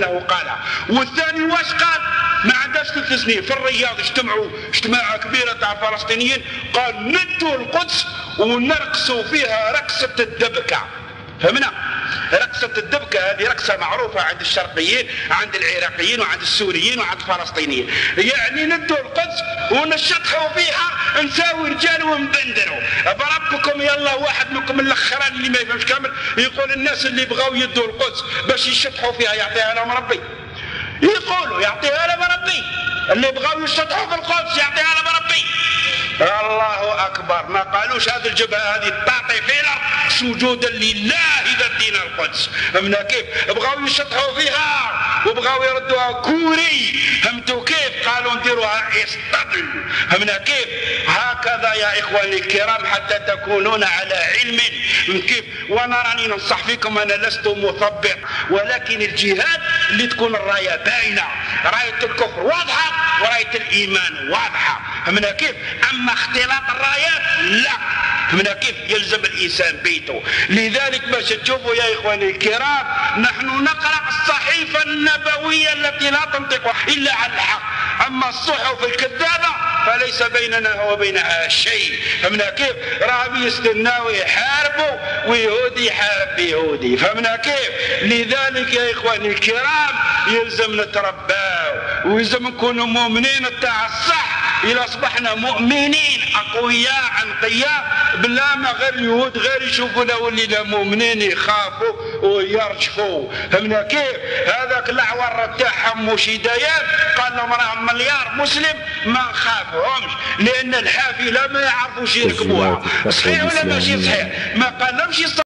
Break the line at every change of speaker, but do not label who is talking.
له قالها. والثاني واش قال؟ ما عندهاش ثلاث سنين. في الرياض اجتمعوا اجتماعة كبيرة تاع الفلسطينيين. قال ندوا القدس ونرقصوا فيها رقصة الدبكة. فهمنا؟ رقصة الدبكة هذه رقصة معروفة عند الشرقيين عند العراقيين وعند السوريين وعند الفلسطينيين. يعني ندوا القدس ونشطحوا فيها نساوي رجال ونبندروا بربكم يلا واحد منكم الأخران اللي ما يفهمش كامل يقول الناس اللي بغاو يدوا القدس باش يشطحوا فيها يعطيها لهم ربي. يقولوا يعطيها لهم ربي. اللي بغاو يشطحوا في القدس يعطيها لهم ربي. الله أكبر. ما قالوش هذه الجبهة هذه تعطي سجودا لله اذا دين القدس. فهمنا كيف بغاو يشطحوا فيها وبغاو يردوها كوري. فهمتوا كيف؟ قالوا نديروها اسطبل فهمنا كيف هكذا يا إخواني الكرام حتى تكونون على علم. من كيف؟ وأنا راني ننصح فيكم أنا لست مثبط ولكن الجهاد اللي تكون الراية باينة. رايه الكفر واضحة ورايه الإيمان واضحة. فهمنا كيف أما اختلاط الرايات لا. فهمنا كيف يلزم الإنسان بيته؟ لذلك باش تشوفوا يا إخواني الكرام نحن نقرأ الصحيفة النبوية التي لا تنطق إلا عن الحق. أما الصحف الكذابة فليس بيننا وبينها شيء. فهمنا كيف؟ راهم يستناو يحاربوا ويهودي يحارب يهودي فهمنا كيف؟ لذلك يا إخواني الكرام يلزم نترباو ويلزم نكونوا مؤمنين تاع الصح إذا أصبحنا مؤمنين. أقوياء أنقياء بلا ما غير اليهود غير يشوفونا ولينا مؤمنين يخافوا ويرجفوا. فهمنا كيف؟ هذاك الأعور تاعهم مشيديات قال لهم راهم مليار مسلم ما نخافوهمش لأن الحافلة ما يعرفوش يركبوها. صحيح ولا ماشي صحيح؟ ما قال لهمش